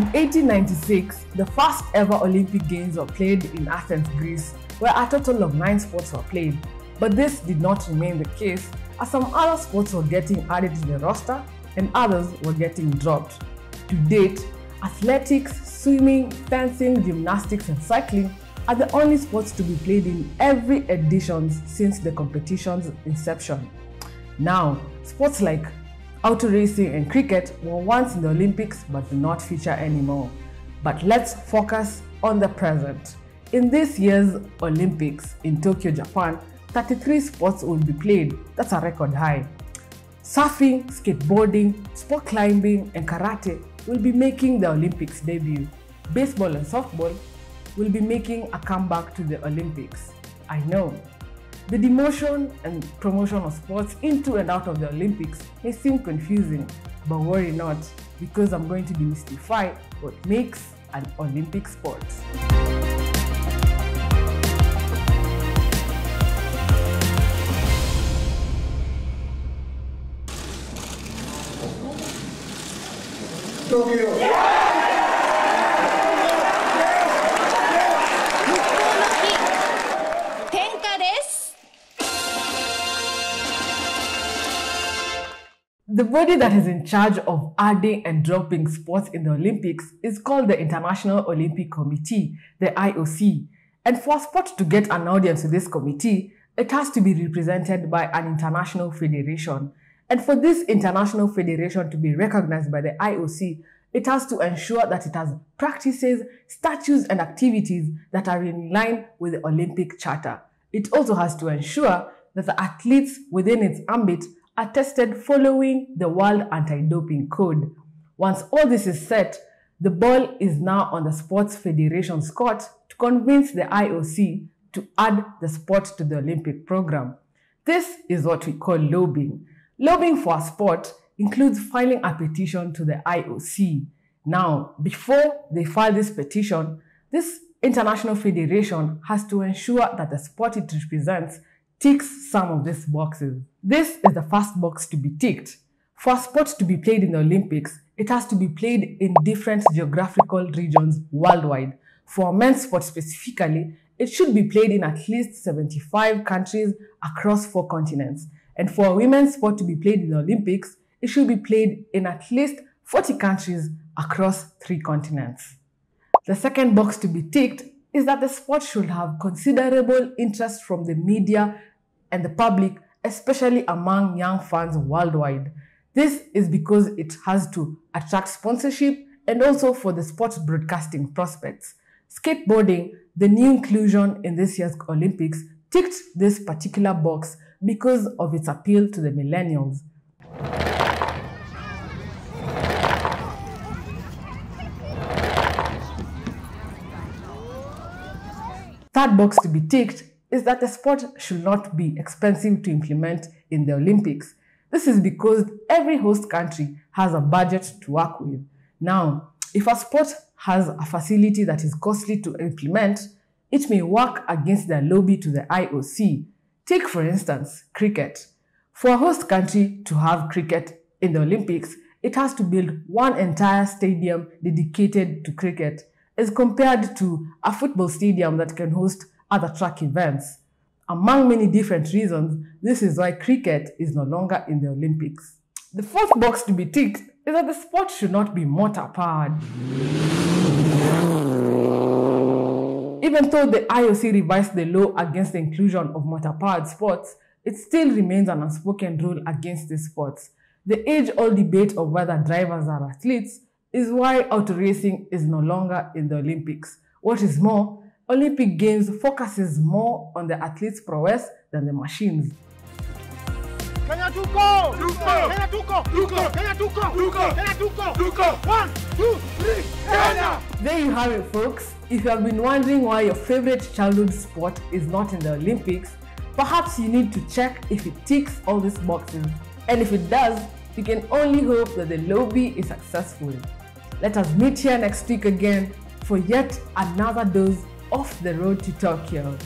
1896, the first ever Olympic Games were played in Athens, Greece, where a total of nine sports were played. But this did not remain the case, as some other sports were getting added to the roster and others were getting dropped. To date, athletics, swimming, fencing, gymnastics, and cycling are the only sports to be played in every edition since the competition's inception. Now, sports like auto racing and cricket were once in the Olympics but do not feature anymore. But let's focus on the present. In this year's Olympics in Tokyo, Japan, 33 sports will be played. That's a record high. Surfing, skateboarding, sport climbing, and karate will be making the Olympics debut. Baseball and softball will be making a comeback to the Olympics. I know. The demotion and promotion of sports into and out of the Olympics may seem confusing, but worry not, because I'm going to demystify what makes an Olympic sport. Tokyo. The body that is in charge of adding and dropping sports in the Olympics is called the International Olympic Committee, the IOC. And for a sport to get an audience with this committee, it has to be represented by an international federation. And for this international federation to be recognized by the IOC, it has to ensure that it has practices, statutes, and activities that are in line with the Olympic Charter. It also has to ensure that the athletes within its ambit are tested following the World Anti-Doping Code. Once all this is set, the ball is now on the Sports Federation's court to convince the IOC to add the sport to the Olympic program. This is what we call lobbying. Lobbying for a sport includes filing a petition to the IOC. Now, before they file this petition, this international federation has to ensure that the sport it represents ticks some of these boxes. This is the first box to be ticked. For a sport to be played in the Olympics, it has to be played in different geographical regions worldwide. For men's sport specifically, it should be played in at least 75 countries across four continents. And for a women's sport to be played in the Olympics, it should be played in at least 40 countries across three continents. The second box to be ticked is that the sport should have considerable interest from the media and the public, especially among young fans worldwide. This is because it has to attract sponsorship and also for the sports broadcasting prospects. Skateboarding, the new inclusion in this year's Olympics, ticked this particular box because of its appeal to the millennials. Third box to be ticked is that the sport should not be expensive to implement in the Olympics. This is because every host country has a budget to work with. Now, if a sport has a facility that is costly to implement, it may work against the lobby to the IOC. Take, for instance, cricket. For a host country to have cricket in the Olympics, it has to build one entire stadium dedicated to cricket as compared to a football stadium that can host other track events. Among many different reasons, this is why cricket is no longer in the Olympics. The fourth box to be ticked is that the sport should not be motor powered. Even though the IOC revised the law against the inclusion of motor powered sports, it still remains an unspoken rule against these sports. The age old debate of whether drivers are athletes is why auto racing is no longer in the Olympics. What is more, Olympic Games focuses more on the athletes' prowess than the machines. Kenya tuko! Tuko! Kenya tuko! Tuko! Kenya tuko! Tuko! Kenya tuko! Tuko! One, two, three, Kenya! There you have it, folks. If you have been wondering why your favorite childhood sport is not in the Olympics, perhaps you need to check if it ticks all these boxes. And if it does, you can only hope that the lobby is successful. Let us meet here next week again for yet another dose of the road to Tokyo.